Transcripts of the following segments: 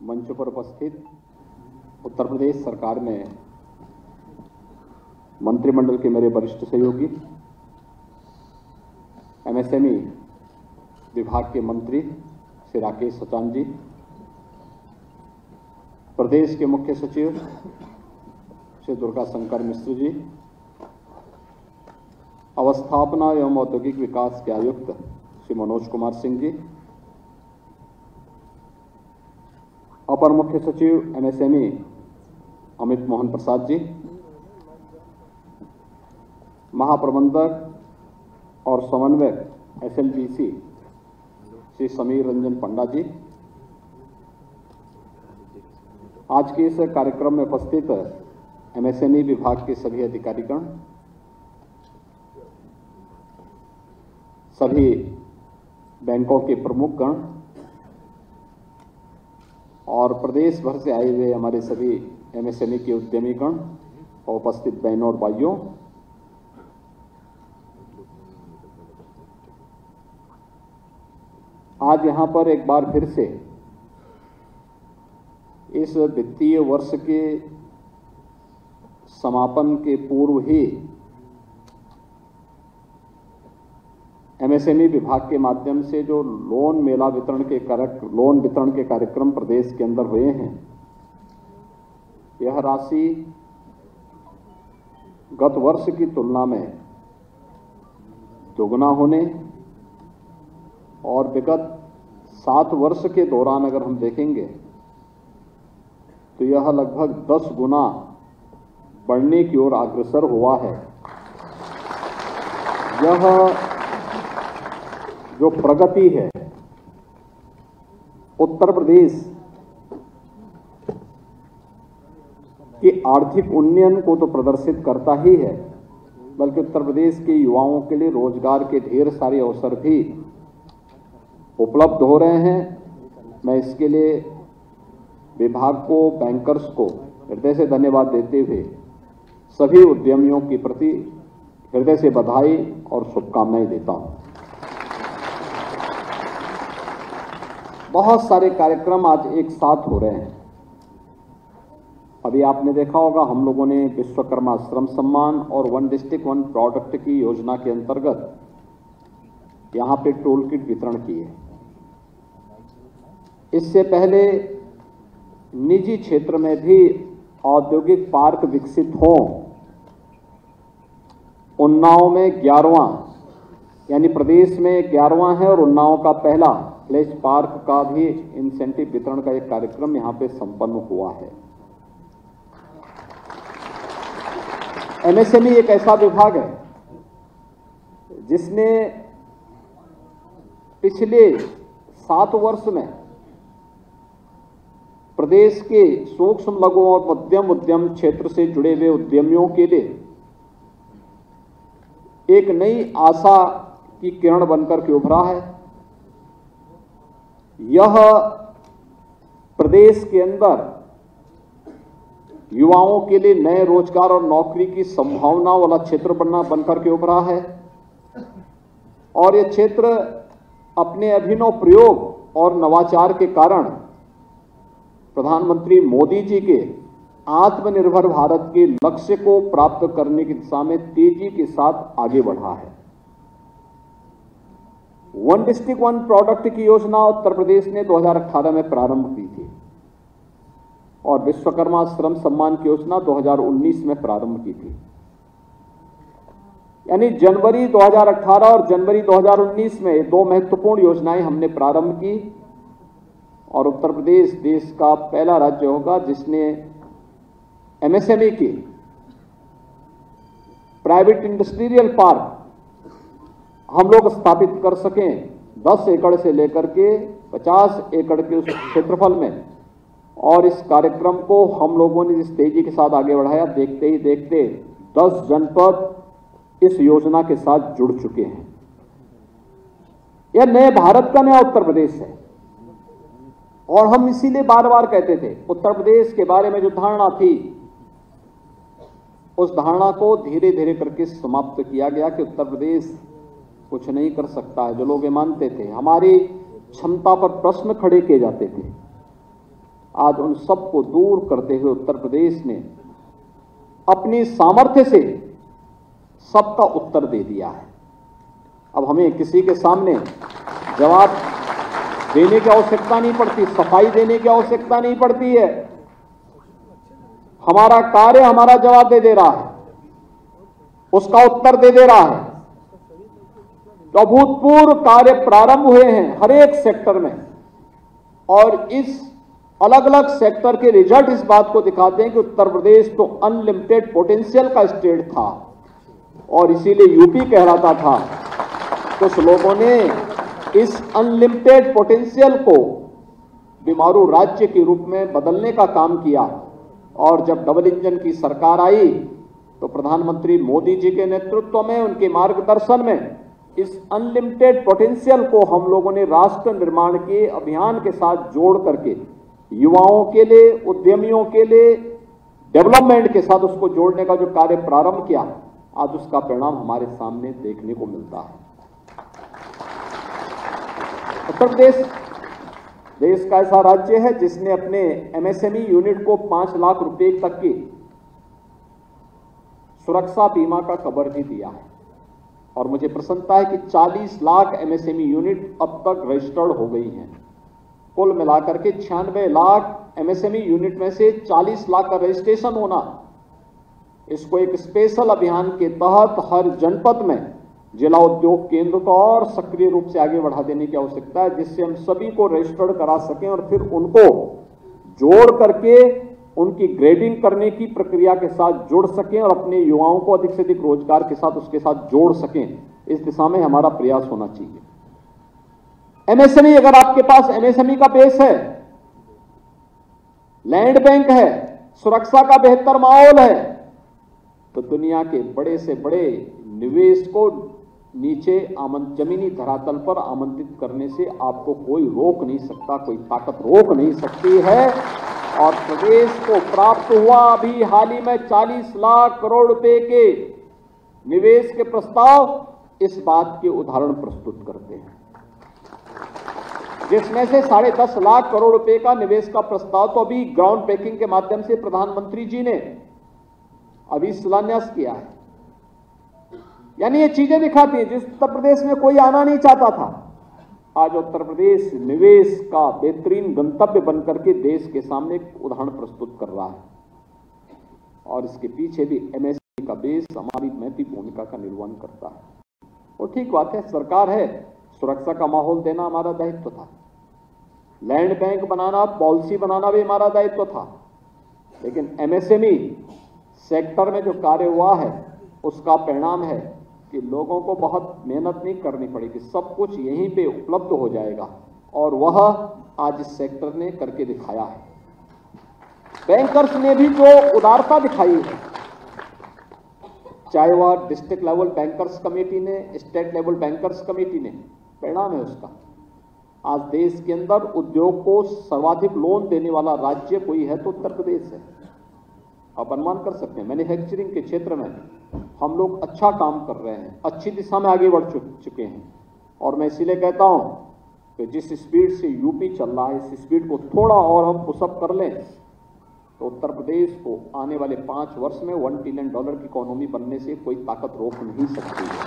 मंच पर उपस्थित उत्तर प्रदेश सरकार में मंत्रिमंडल के मेरे वरिष्ठ सहयोगी, एमएसएमई विभाग के मंत्री श्री राकेश सचान जी, प्रदेश के मुख्य सचिव श्री दुर्गा शंकर मिश्र जी, अवस्थापना एवं औद्योगिक विकास के आयुक्त श्री मनोज कुमार सिंह जी अपर मुख्य सचिव, एमएसएमई, अमित मोहन प्रसाद जी, महाप्रबंधक और समन्वयक, एसएलबीसी, श्री समीर रंजन पंडा जी। आज के इस कार्यक्रम में उपस्थित एमएसएमई विभाग के सभी अधिकारीगण, सभी बैंकों के प्रमुख गण और प्रदेश भर से आए हुए हमारे सभी एमएसएमई के उद्यमीगण और उपस्थित बहनों और भाइयों, आज यहाँ पर एक बार फिर से इस वित्तीय वर्ष के समापन के पूर्व ही एमएसएमई विभाग के माध्यम से जो लोन मेला वितरण के लोन वितरण के कार्यक्रम प्रदेश के अंदर हुए हैं, यह राशि गत वर्ष की तुलना में दोगुना होने और विगत सात वर्ष के दौरान अगर हम देखेंगे तो यह लगभग दस गुना बढ़ने की ओर अग्रसर हुआ है। यह जो प्रगति है, उत्तर प्रदेश के आर्थिक उन्नयन को तो प्रदर्शित करता ही है, बल्कि उत्तर प्रदेश के युवाओं के लिए रोज़गार के ढेर सारे अवसर भी उपलब्ध हो रहे हैं। मैं इसके लिए विभाग को बैंकर्स को हृदय से धन्यवाद देते हुए सभी उद्यमियों के प्रति हृदय से बधाई और शुभकामनाएँ देता हूँ। बहुत सारे कार्यक्रम आज एक साथ हो रहे हैं। अभी आपने देखा होगा, हम लोगों ने विश्वकर्मा श्रम सम्मान और वन डिस्ट्रिक्ट, वन प्रोडक्ट की योजना के अंतर्गत यहाँ पे टोल किट वितरण किए। इससे पहले निजी क्षेत्र में भी औद्योगिक पार्क विकसित हों, उन्नाव में ग्यारहवां यानी प्रदेश में ग्यारहवां है और उन्नाव का पहला। प्लेस पार्क का भी इंसेंटिव वितरण का एक कार्यक्रम यहाँ पे संपन्न हुआ है। एमएसएमई एक ऐसा विभाग है, जिसने पिछले सात वर्ष में प्रदेश के सूक्ष्म लघु और मध्यम उद्यम क्षेत्र से जुड़े हुए उद्यमियों के लिए एक नई आशा की किरण बनकर के उभरा है। यह प्रदेश के अंदर युवाओं के लिए नए रोज़गार और नौकरी की संभावना वाला क्षेत्र बनना, बनकर के उभरा है। और यह क्षेत्र अपने अभिनव प्रयोग और नवाचार के कारण प्रधानमंत्री मोदी जी के आत्मनिर्भर भारत के लक्ष्य को प्राप्त करने की दिशा में तेज़ी के साथ आगे बढ़ा है। वन डिस्ट्रिक्ट वन प्रोडक्ट की योजना उत्तर प्रदेश ने 2018 में प्रारंभ की थी और विश्वकर्मा श्रम सम्मान की योजना 2019 में प्रारंभ की थी। यानी जनवरी 2018 और जनवरी 2019 में दो महत्वपूर्ण योजनाएँ हमने प्रारंभ की और उत्तर प्रदेश देश का पहला राज्य होगा जिसने एमएसएमई की प्राइवेट इंडस्ट्रियल पार्क हम लोग स्थापित कर सकें 10 एकड़ से लेकर के 50 एकड़ के उस क्षेत्रफल में। और इस कार्यक्रम को हम लोगों ने जिस तेज़ी के साथ आगे बढ़ाया, देखते ही देखते 10 जनपद इस योजना के साथ जुड़ चुके हैं। यह नए भारत का नया उत्तर प्रदेश है। और हम इसीलिए बार बार कहते थे, उत्तर प्रदेश के बारे में जो धारणा थी, उस धारणा को धीरे धीरे करके समाप्त किया गया कि उत्तर प्रदेश कुछ नहीं कर सकता है, जो लोग ये मानते थे। हमारी क्षमता पर प्रश्न खड़े किए जाते थे। आज उन सबको दूर करते हुए उत्तर प्रदेश ने अपनी सामर्थ्य से सबका उत्तर दे दिया है। अब हमें किसी के सामने जवाब देने की आवश्यकता नहीं पड़ती, सफ़ाई देने की आवश्यकता नहीं पड़ती है। हमारा कार्य हमारा जवाब दे दे रहा है। उसका उत्तर दे दे रहा है। तो अभूतपूर्व कार्य प्रारंभ हुए हैं हर एक सेक्टर में। और इस अलग अलग सेक्टर के रिज़ल्ट इस बात को दिखाते हैं कि उत्तर प्रदेश तो अनलिमिटेड पोटेंशियल का स्टेट था। और इसीलिए यूपी कहलाता था। कुछ लोगों ने इस अनलिमिटेड पोटेंशियल को बीमारू राज्य के रूप में बदलने का काम किया। और जब डबल इंजन की सरकार आई तो प्रधानमंत्री मोदी जी के नेतृत्व में, उनके मार्गदर्शन में इस अनलिमिटेड पोटेंशियल को हम लोगों ने राष्ट्र निर्माण के अभियान के साथ जोड़ करके, युवाओं के लिए, उद्यमियों के लिए डेवलपमेंट के साथ उसको जोड़ने का जो कार्य प्रारंभ किया, आज उसका परिणाम हमारे सामने देखने को मिलता है। उत्तर प्रदेश, देश का ऐसा राज्य है जिसने अपने एमएसएमई यूनिट को पाँच लाख रुपए तक की सुरक्षा बीमा का कवर भी दिया है। और मुझे प्रसन्नता है कि 40 लाख एमएसएमई यूनिट अब तक रजिस्टर्ड हो गई हैं। कुल मिलाकर के छियानवे लाख एमएसएमई यूनिट में से 40 लाख का रजिस्ट्रेशन होना। इसको एक स्पेशल अभियान के तहत हर जनपद में जिला उद्योग केंद्र को और सक्रिय रूप से आगे बढ़ा देने की आवश्यकता है, जिससे हम सभी को रजिस्टर्ड करा सकें और फिर उनको जोड़ करके उनकी ग्रेडिंग करने की प्रक्रिया के साथ जुड़ सकें और अपने युवाओं को अधिक से अधिक रोज़गार के साथ उसके साथ जोड़ सकें। इस दिशा में हमारा प्रयास होना चाहिए। एमएसएमई अगर आपके पास एमएसएमई का बेस है लैंड बैंक है, सुरक्षा का बेहतर माहौल है तो दुनिया के बड़े से बड़े निवेश को नीचे आमंत जमीनी धरातल पर आमंत्रित करने से आपको कोई रोक नहीं सकता, कोई ताकत रोक नहीं सकती है। और प्रदेश को प्राप्त हुआ अभी हाल ही में 40 लाख करोड़ रुपए के निवेश के प्रस्ताव इस बात के उदाहरण प्रस्तुत करते हैं। जिसमें से साढ़े दस लाख करोड़ रुपए का निवेश का प्रस्ताव तो अभी ग्राउंड ब्रेकिंग के माध्यम से प्रधानमंत्री जी ने अभी शिलान्यास किया है। यानी ये चीज़ें दिखाती हैं, जिस उत्तर प्रदेश में कोई आना नहीं चाहता था आज उत्तर प्रदेश निवेश का बेहतरीन गंतव्य बनकर के देश के सामने एक उदाहरण प्रस्तुत कर रहा है। और इसके पीछे भी एमएसपी का बेस हमारी महती भूमिका का निर्वहन करता है। और ठीक बात है, सरकार है, सुरक्षा का माहौल देना हमारा दायित्व था। लैंड बैंक बनाना, पॉलिसी बनाना भी हमारा दायित्व था। लेकिन एमएसएमई सेक्टर में जो कार्य हुआ है, उसका परिणाम है कि लोगों को बहुत मेहनत नहीं करनी पड़ेगी सब कुछ यहीं पे उपलब्ध हो जाएगा। और वह आज इस सेक्टर ने करके दिखाया है। बैंकर्स ने भी जो उदारता दिखाई है, चाहे वह डिस्ट्रिक्ट लेवल बैंकर्स कमेटी ने, स्टेट लेवल बैंकर्स कमेटी ने, परिणाम है उसका। आज देश के अंदर उद्योग को सर्वाधिक लोन देने वाला राज्य कोई है तो उत्तर प्रदेश है। आप अनुमान कर सकते हैं, मैन्युफैक्चरिंग के क्षेत्र में हम लोग अच्छा काम कर रहे हैं, अच्छी दिशा में आगे बढ़ चुके हैं। और मैं इसीलिए कहता हूँ कि जिस स्पीड से यूपी चल रहा है, इस स्पीड को थोड़ा और हम पुशअप कर लें तो उत्तर प्रदेश को आने वाले पाँच वर्ष में वन ट्रिलियन डॉलर की इकोनॉमी बनने से कोई ताकत रोक नहीं सकती है।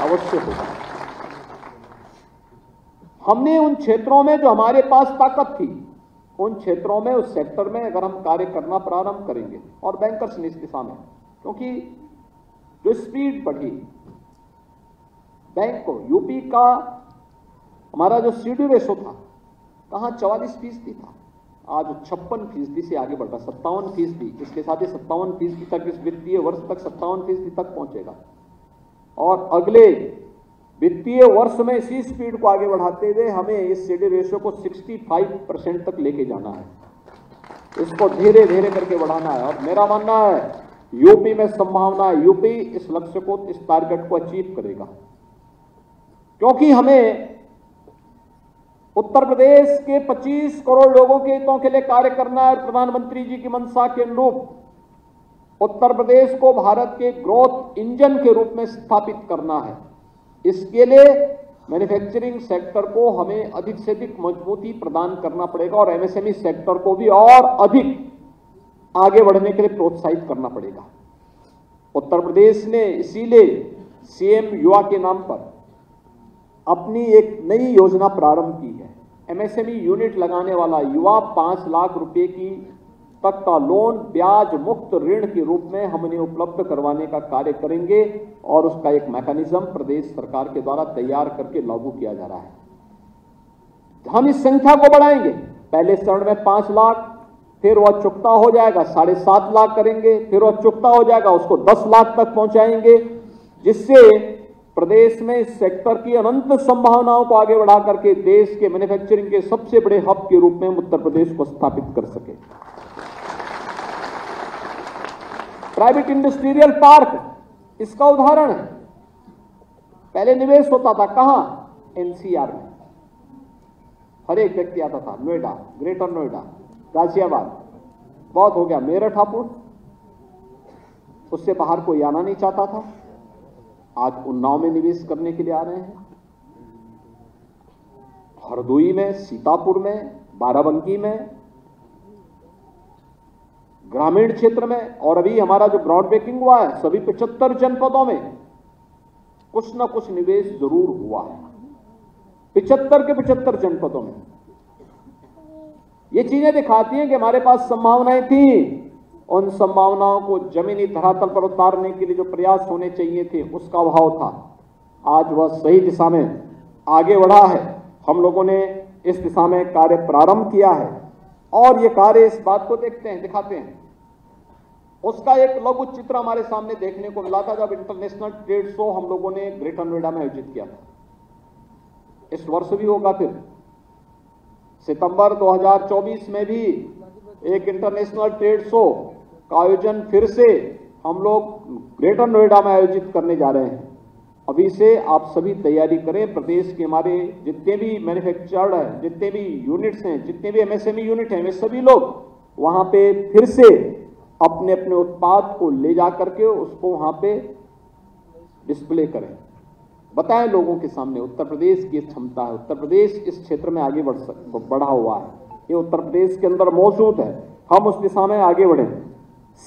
अवश्य होगा हमने उन क्षेत्रों में जो हमारे पास ताकत थी, उन क्षेत्रों में, उस सेक्टर में अगर हम कार्य करना प्रारंभ करेंगे, और बैंकर्स ने में क्योंकि जो स्पीड बढ़ी बैंक को यूपी का हमारा जो सीडी रेशो था, कहाँ चवालीस फ़ीसदी था। आज छप्पन फ़ीसदी से आगे बढ़ रहा सत्तावन फ़ीसदी, इसके साथ ही सत्तावन फ़ीसदी तक इस वित्तीय वर्ष तक सत्तावन फ़ीसदी तक पहुंचेगा। और अगले वित्तीय वर्ष में इसी स्पीड को आगे बढ़ाते हुए हमें इस सीडी रेशियो को 65 परसेंट तक लेके जाना है। इसको धीरे धीरे करके बढ़ाना है। और मेरा मानना है यूपी में संभावना यूपी इस लक्ष्य को, इस टारगेट को अचीव करेगा। क्योंकि हमें उत्तर प्रदेश के 25 करोड़ लोगों के हितों के लिए कार्य करना है। प्रधानमंत्री जी की मंशा के अनुरूप उत्तर प्रदेश को भारत के ग्रोथ इंजन के रूप में स्थापित करना है। इसके लिए मैन्युफैक्चरिंग सेक्टर को हमें अधिक से अधिक मजबूती प्रदान करना पड़ेगा और एमएसएमई सेक्टर को भी और अधिक आगे बढ़ने के लिए प्रोत्साहित करना पड़ेगा। उत्तर प्रदेश ने इसीलिए सीएम युवा के नाम पर अपनी एक नई योजना प्रारंभ की है। एमएसएमई यूनिट लगाने वाला युवा पाँच लाख रुपए की तक का लोन ब्याज मुक्त ऋण के रूप में हम उन्हें उपलब्ध करवाने का कार्य करेंगे और उसका एक मैकेनिज्म प्रदेश सरकार के द्वारा तैयार करके लागू किया जा रहा है। हम इस संख्या को बढ़ाएँगे। पहले चरण में पाँच लाख फिर वह चुकता हो जाएगा, साढ़े सात लाख करेंगे, फिर वह चुकता हो जाएगा, उसको दस लाख तक पहुंचाएँगे, जिससे प्रदेश में सेक्टर की अनंत संभावनाओं को आगे बढ़ा करके देश के मैन्युफैक्चरिंग के सबसे बड़े हब के रूप में उत्तर प्रदेश को स्थापित कर सके। प्राइवेट इंडस्ट्रियल पार्क इसका उदाहरण है। पहले निवेश होता था कहाँ? एनसीआर में। हर एक व्यक्ति आता था, नोएडा ग्रेटर नोएडा गाजियाबाद। बहुत हो गया। मेरठ हापुड़ उससे बाहर कोई आना नहीं चाहता था। आज उन्नाव में निवेश करने के लिए आ रहे हैं। हरदोई में, सीतापुर में, बाराबंकी में, ग्रामीण क्षेत्र में, और अभी हमारा जो ग्राउंड ब्रेकिंग हुआ है, सभी पिछहत्तर जनपदों में, कुछ ना कुछ निवेश ज़रूर हुआ है। पिछहत्तर के पिछहत्तर जनपदों में। ये चीज़ें दिखाती हैं कि हमारे पास संभावनाएँ थी। उन संभावनाओं को जमीनी धरातल पर उतारने के लिए जो प्रयास होने चाहिए थे, उसका अभाव था। आज वह सही दिशा में आगे बढ़ा है। हम लोगों ने इस दिशा में कार्य प्रारंभ किया है। और ये कार्य इस बात को देखते हैं, दिखाते हैं। उसका एक लघु चित्र हमारे सामने देखने को मिला था जब इंटरनेशनल ट्रेड शो हम लोगों ने ग्रेटर नोएडा में आयोजित किया था। इस वर्ष भी होगा फिर। सितंबर 2024 में भी एक इंटरनेशनल ट्रेड शो का आयोजन फिर से हम लोग ग्रेटर नोएडा में आयोजित करने जा रहे हैं। अभी से आप सभी तैयारी करें। प्रदेश के हमारे जितने भी मैन्युफैक्चर्ड हैं, जितने भी यूनिट्स हैं, जितने भी एमएसएमई यूनिट हैं, वे सभी लोग वहाँ पे फिर से अपने अपने उत्पाद को ले जा करके उसको वहाँ पे डिस्प्ले करें। बताएँ लोगों के सामने, उत्तर प्रदेश की क्षमता है, उत्तर प्रदेश इस क्षेत्र में आगे बढ़ सक, बढ़ा हुआ है। ये उत्तर प्रदेश के अंदर मौजूद है। हम उस दिशा में आगे बढ़े।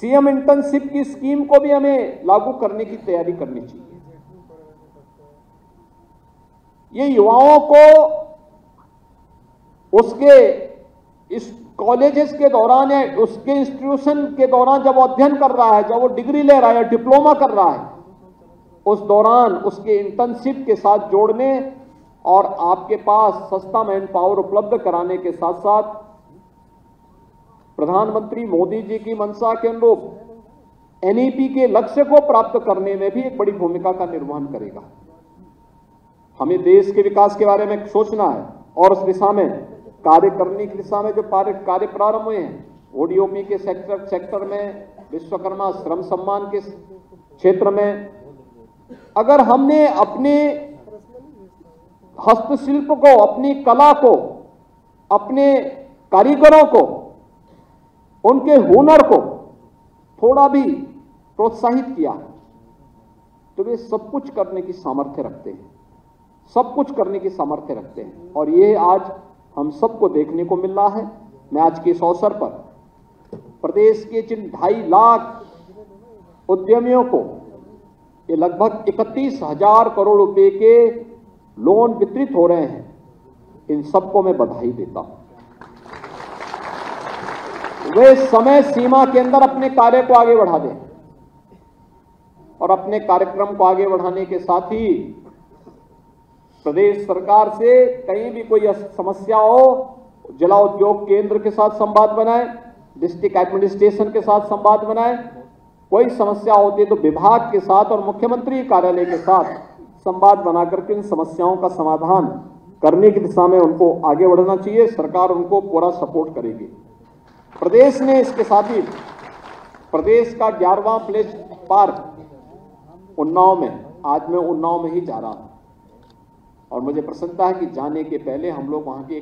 सीएम इंटर्नशिप की स्कीम को भी हमें लागू करने की तैयारी करनी चाहिए। ये युवाओं को उसके इस कॉलेजेस के दौरान या उसके इंस्टीट्यूशन के दौरान जब वो अध्ययन कर रहा है, जब वो डिग्री ले रहा है डिप्लोमा कर रहा है उस दौरान उसके इंटर्नशिप के साथ जोड़ने और आपके पास सस्ता मैन पावर उपलब्ध कराने के साथ साथ प्रधानमंत्री मोदी जी की मंशा के अनुरूप एनईपी के लक्ष्य को प्राप्त करने में भी एक बड़ी भूमिका का निर्वहन करेगा। हमें देश के विकास के बारे में सोचना है और उस दिशा में, कार्य करने की दिशा में जो कार्य प्रारंभ हुए हैं ओडीओपी के सेक्टर सेक्टर में विश्वकर्मा श्रम सम्मान के क्षेत्र में अगर हमने अपने हस्तशिल्प को, अपनी कला को, अपने कारीगरों को, उनके हुनर को थोड़ा भी प्रोत्साहित किया तो वे सब कुछ करने की सामर्थ्य रखते हैं। सब कुछ करने की सामर्थ्य रखते हैं। और ये आज हम सबको देखने को मिल रहा है। मैं आज के इस अवसर पर प्रदेश के जिन ढाई लाख उद्यमियों को लगभग इकतीस हज़ार करोड़ रुपए के लोन वितरित हो रहे हैं। इन सबको मैं बधाई देता हूँ। वे समय सीमा के अंदर अपने कार्य को आगे बढ़ा दें और अपने कार्यक्रम को आगे बढ़ाने के साथ ही प्रदेश सरकार से कहीं भी कोई समस्या हो, जिला उद्योग केंद्र के साथ संवाद बनाए, डिस्ट्रिक्ट एडमिनिस्ट्रेशन के साथ संवाद बनाए कोई समस्या होती है तो विभाग के साथ और मुख्यमंत्री कार्यालय के साथ संवाद बना करके इन समस्याओं का समाधान करने की दिशा में उनको आगे बढ़ना चाहिए। सरकार उनको पूरा सपोर्ट करेगी। प्रदेश ने इसके साथ ही प्रदेश का ग्यारहवा प्लेस पार्क उन्नाव में, आज मैं उन्नाव में ही जा रहा हूँ। और मुझे प्रसन्नता है कि जाने के पहले हम लोग वहाँ के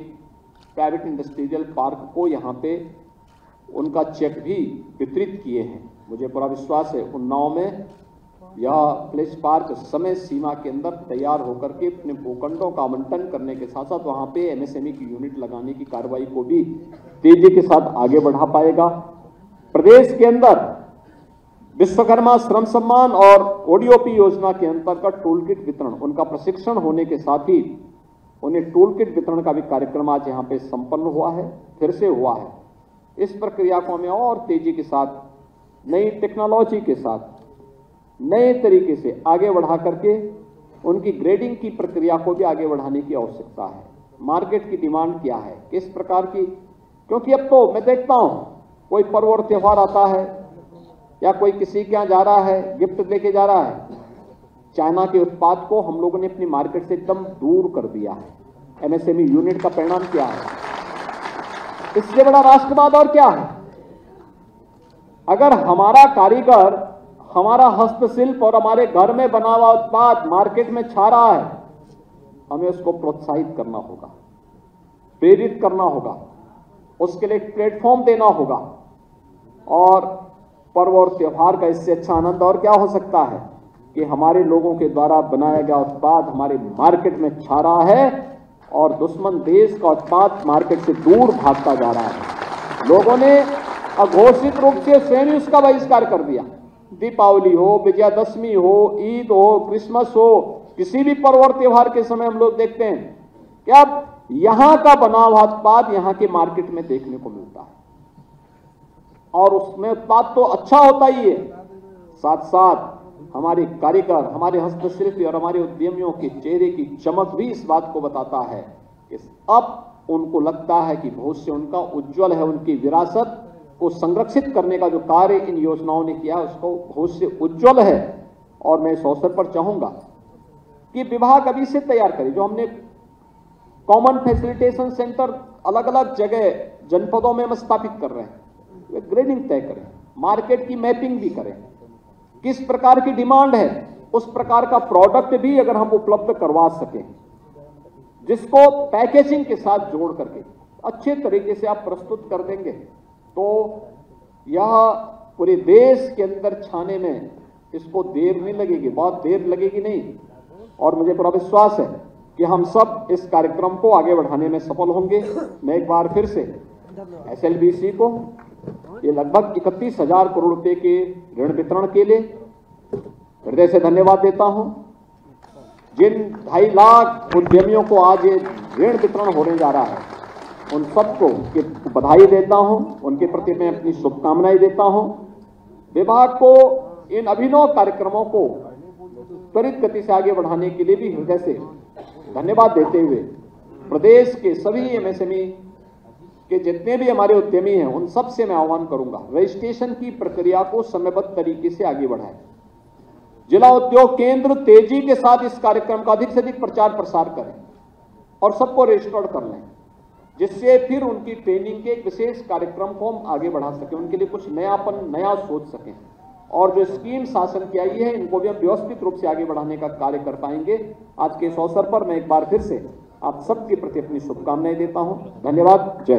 प्राइवेट इंडस्ट्रियल पार्क को यहाँ पे उनका चेक भी वितरित किए हैं। मुझे पूरा विश्वास है उन्नाव में यह फ्लैश पार्क समय सीमा के अंदर तैयार होकर के अपने भूखंडों का आवंटन करने के साथ साथ वहाँ पे एमएसएमई की यूनिट लगाने की कार्रवाई को भी तेज़ी के साथ आगे बढ़ा पाएगा। प्रदेश के अंदर विश्वकर्मा श्रम सम्मान और ओडीओपी योजना के अंतर्गत टूल किट वितरण, उनका प्रशिक्षण होने के साथ ही उन्हें टूल किट वितरण का भी कार्यक्रम आज यहाँ पे संपन्न हुआ है, फिर से हुआ है। इस प्रक्रिया को हमें और तेज़ी के साथ नई टेक्नोलॉजी के साथ, नए तरीके से आगे बढ़ा करके उनकी ग्रेडिंग की प्रक्रिया को भी आगे बढ़ाने की आवश्यकता है। मार्केट की डिमांड क्या है? किस प्रकार की? क्योंकि अब तो मैं देखता हूँ, कोई पर्व और त्योहार आता है या कोई किसी के यहाँ जा रहा है गिफ्ट लेके जा रहा है, चाइना के उत्पाद को हम लोगों ने अपनी मार्केट से एकदम दूर कर दिया है। एमएसएमई यूनिट का परिणाम क्या है? इससे बड़ा राष्ट्रवाद और क्या है? अगर हमारा कारीगर हमारा हस्तशिल्प और हमारे घर में बना हुआ उत्पाद मार्केट में छा रहा है, हमें उसको प्रोत्साहित करना होगा, प्रेरित करना होगा, उसके लिए प्लेटफॉर्म देना होगा। और पर्व और त्योहार का इससे अच्छा आनंद और क्या हो सकता है कि हमारे लोगों के द्वारा बनाया गया उत्पाद हमारे मार्केट में छा रहा है और दुश्मन देश का उत्पाद मार्केट से दूर भागता जा रहा है। लोगों ने अघोषित रूप से स्वयं उसका बहिष्कार कर दिया। दीपावली हो, विजयादशमी हो, ईद हो, क्रिसमस हो, किसी भी पर्व और त्योहार के समय हम लोग देखते हैं कि अब यहाँ का बना हुआ उत्पाद यहाँ के मार्केट में देखने को मिलता है। और उसमें उत्पाद तो अच्छा होता ही है। साथ साथ हमारे कारीगर, हमारे हस्तशिल्पी और हमारे उद्यमियों के चेहरे की चमक भी इस बात को बताता है कि अब उनको लगता है कि भविष्य उनका उज्जवल है, उनकी विरासत को संरक्षित करने का जो कार्य इन योजनाओं ने किया, उसको भविष्य उज्जवल है और मैं इस अवसर पर चाहूँगा कि विभाग अभी से तैयार करे। जो हमने कॉमन फैसिलिटेशन सेंटर अलग अलग जगह जनपदों में हम स्थापित कर रहे हैं, वे ग्रेडिंग तय करें मार्केट की मैपिंग भी करें। किस प्रकार की डिमांड है, उस प्रकार का प्रोडक्ट भी अगर हम उपलब्ध करवा सकें, जिसको पैकेजिंग के साथ जोड़ करके अच्छे तरीके से आप प्रस्तुत कर देंगे। तो यह पूरे देश के अंदर छाने में इसको देर नहीं लगेगी, बहुत देर लगेगी नहीं। और मुझे पूरा विश्वास है कि हम सब इस कार्यक्रम को आगे बढ़ाने में सफल होंगे। मैं एक बार फिर से एसएलबीसी को ये लगभग इकतीस हज़ार करोड़ रुपए के ऋण वितरण के लिए हृदय से धन्यवाद देता हूँ। जिन ढाई लाख उद्यमियों को आज ये ऋण वितरण होने जा रहा है उन सबको बधाई देता हूँ, उनके प्रति मैं अपनी शुभकामनाएँ देता हूँ। विभाग को इन अभिनव कार्यक्रमों को त्वरित गति से आगे बढ़ाने के लिए भी हृदय से धन्यवाद देते हुए प्रदेश के सभी एमएसएमई कि जितने भी हमारे उद्यमी हैं, उन सबसे मैं आह्वान करूँगा, रजिस्ट्रेशन की प्रक्रिया को समयबद्ध तरीके से आगे बढ़ाएँ। जिला उद्योग केंद्र तेज़ी के साथ इस कार्यक्रम का अधिक से अधिक प्रचार प्रसार करें और सबको रजिस्टर्ड कर लें। जिससे फिर उनकी ट्रेनिंग के एक विशेष कार्यक्रम को हम आगे बढ़ा सके, उनके लिए कुछ नयापन, नया सोच सके। और जो स्कीम शासन की आई है, इनको भी हम व्यवस्थित रूप से आगे बढ़ाने का कार्य कर पाएँगे। आज के इस अवसर पर मैं एक बार फिर से आप सबके प्रति अपनी शुभकामनाएँ देता हूँ। धन्यवाद। जय